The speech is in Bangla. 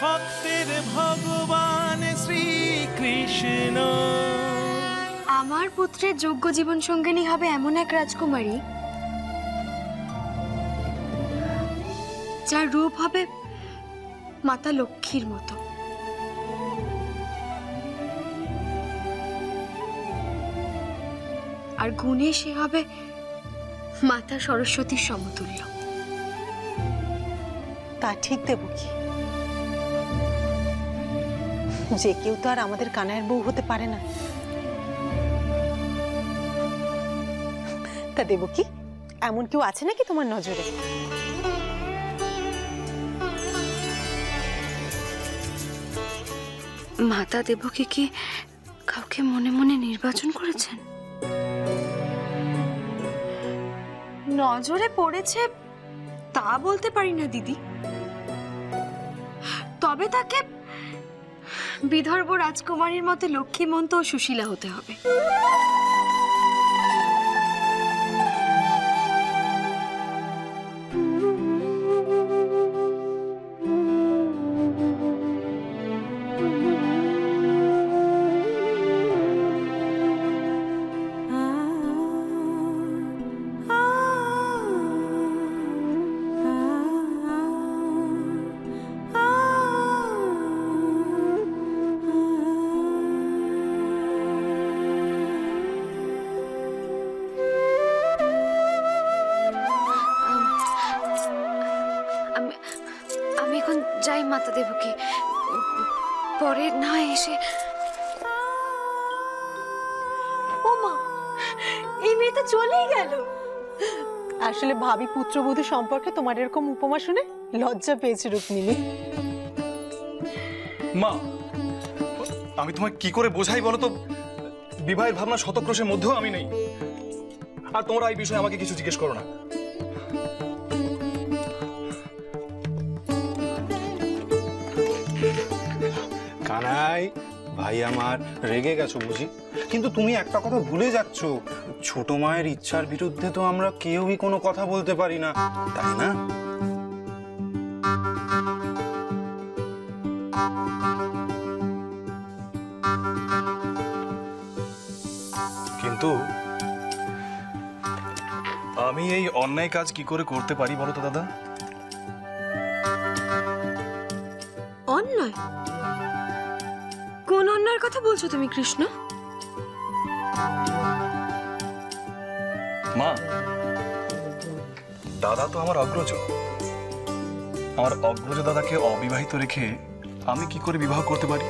ভক্তের ভগবান শ্রীকৃষ্ণ। আমার পুত্রের যোগ্য জীবন সঙ্গিনী হবে এমন এক রাজকুমারী যার রূপ হবে মাতা লক্ষ্মীর মতো। আর গুণে সে হবে মাতা সরস্বতীর সমতুল্য। তা ঠিক দেব কি? যে কেউ তো আর আমাদের কানায়ের বউ হতে পারে না। তা দেব কি? এমন কেউ আছে নাকি তোমার নজরে? মাতা দেবকী কি কাউকে মনে মনে নির্বাচন করেছেন? নজরে পড়েছে তা বলতে পারি না দিদি। তবে তাকে বিদর্ভ রাজকুমারীর মতো লক্ষ্মীমন্ত ও সুশীলা হতে হবে। এখন যাই মাতা দেবকী। পরে না এসে ও মা এই চলেই গেল। আসলে ভাবি পুত্রবধূ সম্পর্কে তোমার এরকম উপমা শুনে লজ্জা পেয়েছে রুক্মিণী। মা আমি তোমায় কি করে বোঝাই বলো তো? বিবাহের ভাবনা শতক্রোশের মধ্যেও আমি নেই। আর তোমরা এই বিষয়ে আমাকে কিছু জিজ্ঞেস করো না। কানাই ভাই আমার, রেগে গেছো বুঝি? কিন্তু তুমি একটা কথা ভুলে যাচ্ছ। ছোট মায়ের ইচ্ছার বিরুদ্ধে তো আমরা কেউই কোনো কথা বলতে পারি না। তাই না? কিন্তু আমি এই অন্যায় কাজ কি করে করতে পারি বলো তো দাদা? অন্যায়? অন্যায়ের কথা বলছো তুমি, কৃষ্ণ? মা, দাদা তো আমার অগ্রজ। আমার অগ্রজ দাদাকে অবিবাহিত রেখে আমি কি করে বিবাহ করতে পারি?